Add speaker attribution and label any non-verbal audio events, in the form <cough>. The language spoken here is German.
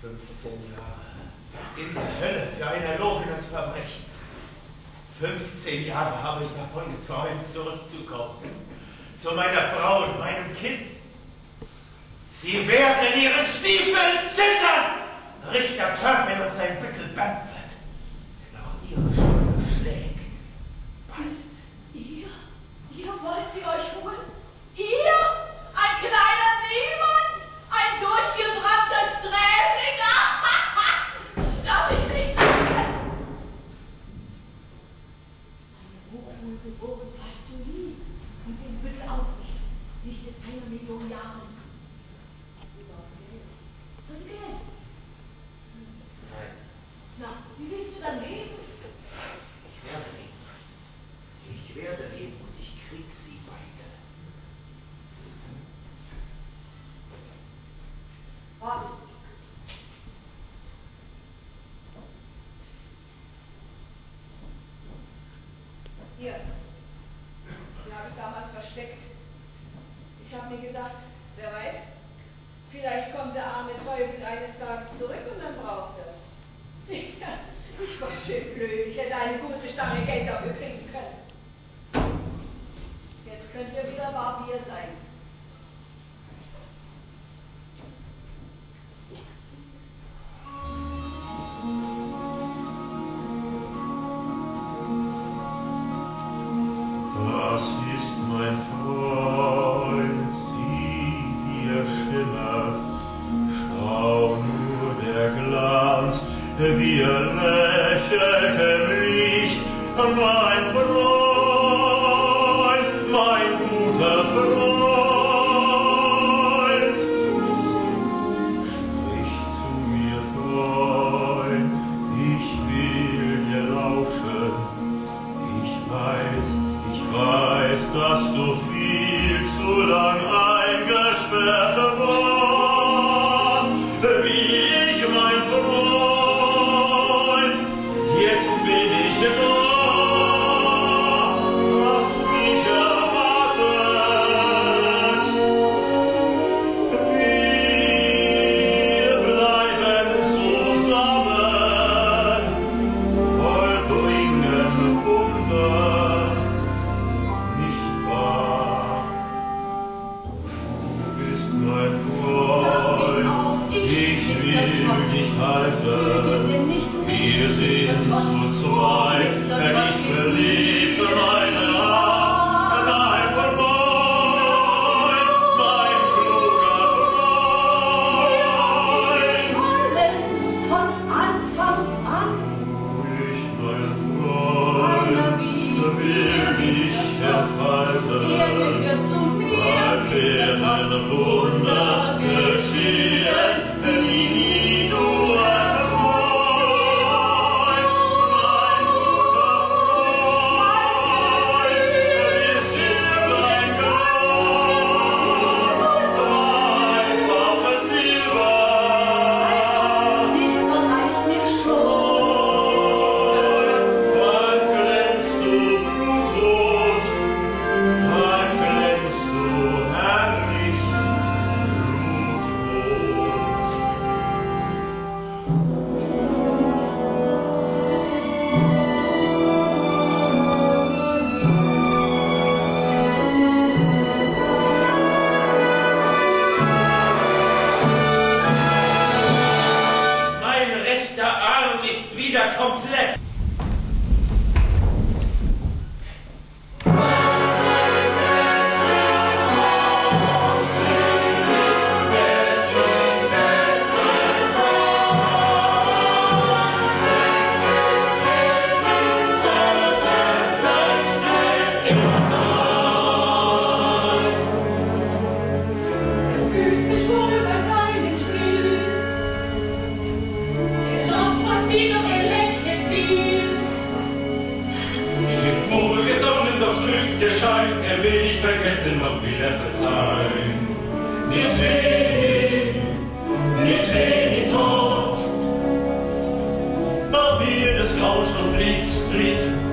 Speaker 1: 15 Jahre. In der Hölle für ein erlogenes Verbrechen. 15 Jahre habe ich davon geträumt, zurückzukommen. Zu meiner Frau und meinem Kind. Sie werden ihren Stiefeln zittern! Richter Turpin und sein Büttel Bamford. Denn auch ihre Schule schlägt. Bald.
Speaker 2: Ihr? Ihr wollt sie euch holen? Ihr? Ein kleiner Niemand? Ein durchgebrannter Sträfling? Darf ich nicht lachen? Seine Hochwohlgeboren fasst du nie und den Büttel auch nicht. Nicht in einer Million Jahren. Du überhaupt Geld? Hast du Geld? Hier. Die habe ich damals versteckt. Ich habe mir gedacht, wer weiß, vielleicht kommt der arme Teufel eines Tages zurück und dann braucht er es. <laughs> Ich war schön blöd. Ich hätte eine gute Stange Geld dafür kriegen können. Jetzt könnt ihr wieder Barbier sein.
Speaker 3: Lächelt im Licht. Mein Freund, mein guter Freund. Sprich zu mir, Freund, ich will dir lauschen. Ich weiß, ich weiß, dass du viel zu lang eingesperrt Wir sind zu zweit, wenn ich
Speaker 2: gib
Speaker 1: wieder komplett.
Speaker 2: liegt der Schein, er will nicht vergessen und will er
Speaker 3: verzeihen. Nichts weh, nichts weh, die Tod, bei mir des Graus und Blick Street.